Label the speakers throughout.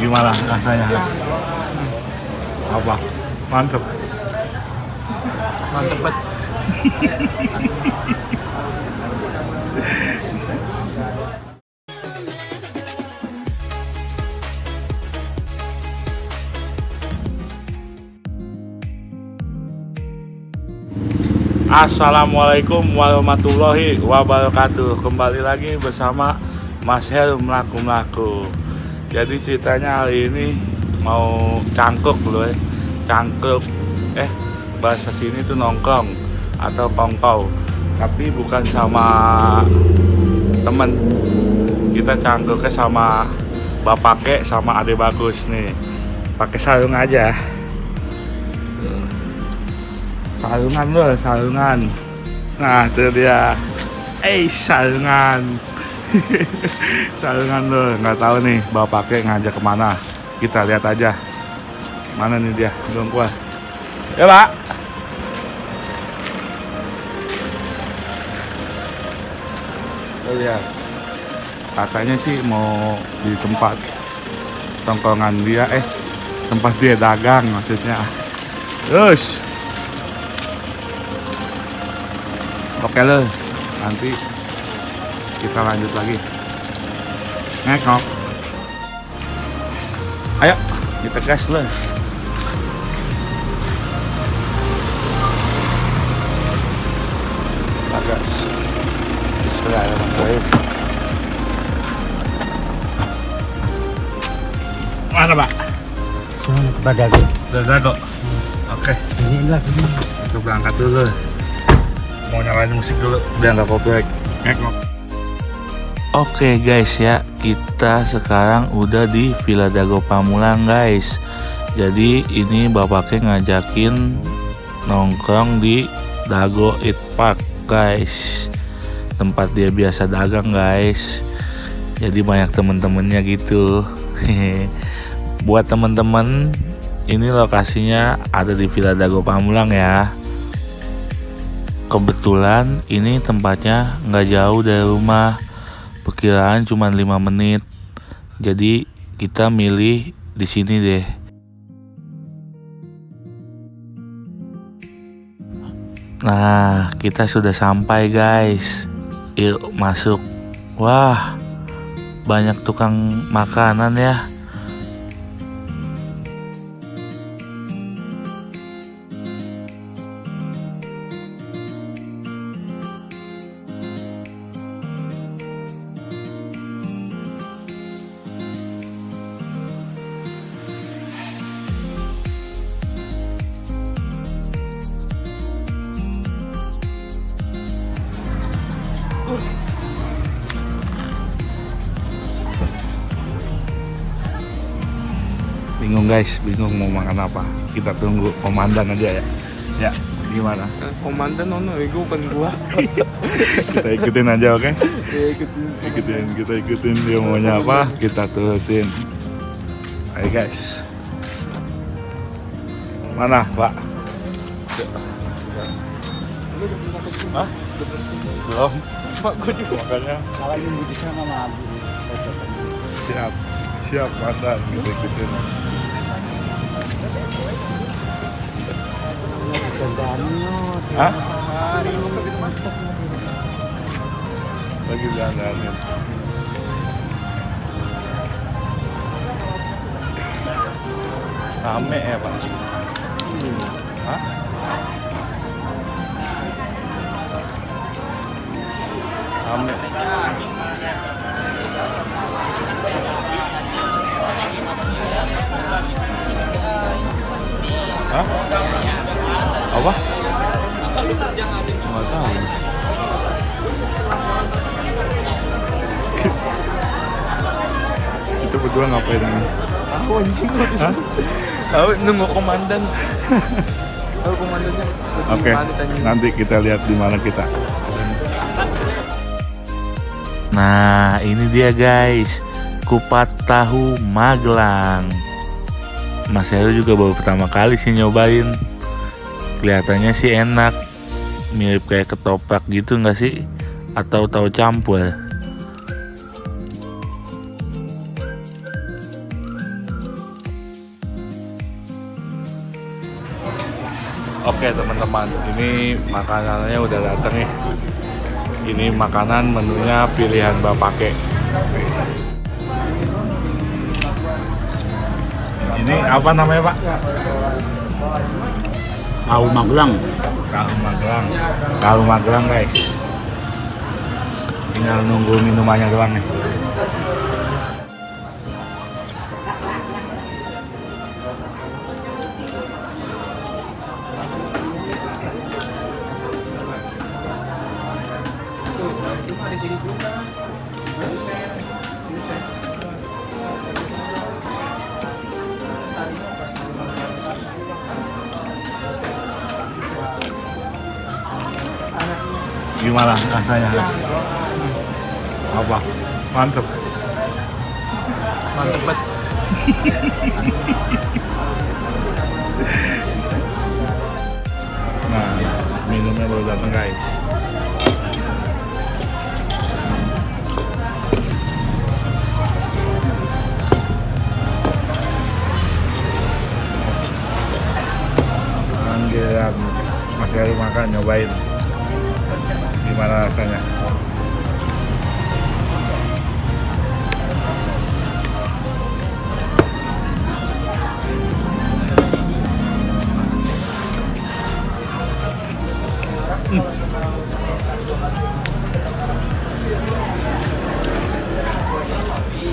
Speaker 1: Gimana rasanya? Apa? Mantep.
Speaker 2: Mantep banget.
Speaker 1: Assalamualaikum warahmatullahi wabarakatuh Kembali lagi bersama Mas Heru Melaku Melaku Jadi ceritanya hari ini mau cangkuk loh ya Cangkuk. Eh bahasa sini tuh nongkrong Atau kongkow Tapi bukan sama temen. Kita cangkuknya sama Bapak Kek sama Ade Bagus nih. Pakai sarung aja. Sarungan loh sarungan. Nah itu dia. Eh sarungan sarungan loh nggak tahu nih bawa pakai ngajak ke mana. Kita lihat aja. Mana nih dia belum keluar ya pak. Kita lihat katanya sih mau di tempat tongkongan dia. Eh tempat dia dagang maksudnya. Terus. Oke lo, nanti kita lanjut lagi. Ngekok. Ayo, kita gas lo. Bagas. Bismillahirrahmanirrahim. Mana pak?
Speaker 2: Kepada aku.
Speaker 1: Udah dago. Oke,
Speaker 2: Ini lagi.
Speaker 1: kita berangkat dulu. Mau nyalain musik dulu biar nggak copyright. Ngekok. Oke guys ya, kita sekarang udah di Villa Dago Pamulang guys. Jadi ini bapaknya ngajakin nongkrong di Dago Eat Park guys. Tempat dia biasa dagang guys. Jadi banyak temen-temennya gitu. Buat temen-temen, ini lokasinya ada di Villa Dago Pamulang ya. Kebetulan ini tempatnya nggak jauh dari rumah perkiraan cuma 5 menit. Jadi kita milih di sini deh. Nah kita sudah sampai guys. Yuk masuk. Wah banyak tukang makanan ya guys bingung mau makan apa kita tunggu komandan aja ya ya gimana
Speaker 2: Komandan ono ego kan gua.
Speaker 1: kita ikutin aja oke
Speaker 2: Ya ikutin.
Speaker 1: ikutin kita ikutin dia maunya apa kita turutin ayo guys mana pak Hah? belum
Speaker 2: Pak gua juga.
Speaker 1: makanya
Speaker 2: Salah yang budisnya sama Abu.
Speaker 1: siap siap mantan kita ikutin Hah? Lagi dandanin rame ya pak? Hah? rame berdua ngapain ini?
Speaker 2: Aku anjing.
Speaker 1: Hah?
Speaker 2: Tahu nunggu komandan. Tahu komandannya.
Speaker 1: Oke,
Speaker 2: tanya.
Speaker 1: nanti kita lihat di mana kita. Nah, ini dia guys, kupat tahu Magelang. Mas Heru juga baru pertama kali sih nyobain. Kelihatannya sih enak, mirip kayak ketoprak gitu nggak sih? Atau tahu campur? Oke teman-teman, ini makanannya udah datang nih. Ini makanan menunya pilihan bapak pakai. Ini apa namanya pak?
Speaker 2: Tahu Magelang.
Speaker 1: Kalu Magelang. Kalu Magelang guys. Tinggal nunggu minumannya doang nih. Gimana rasanya? Apa? Mantep.
Speaker 2: Mantep banget.
Speaker 1: Nah, minumnya baru datang guys. Panggilan Mas Heru makan nyobain gimana rasanya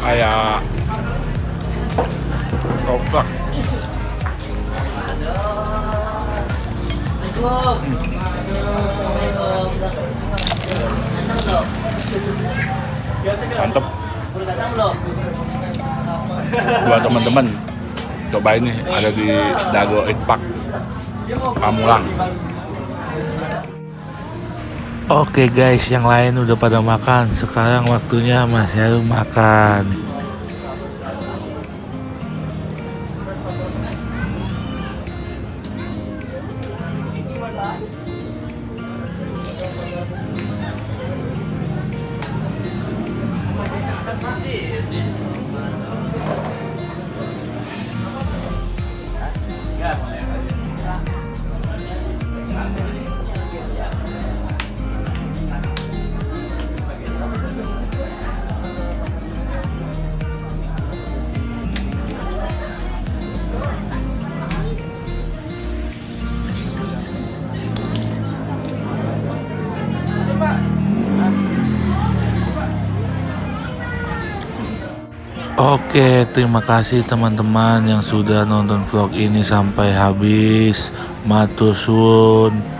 Speaker 1: kayak toprak mantep buat teman-teman cobain nih ada di Dago Park Pamulang Oke guys, yang lain udah pada makan. Sekarang waktunya Mas Heru makan. Oke, terima kasih teman-teman yang sudah nonton vlog ini sampai habis. Matur suwun.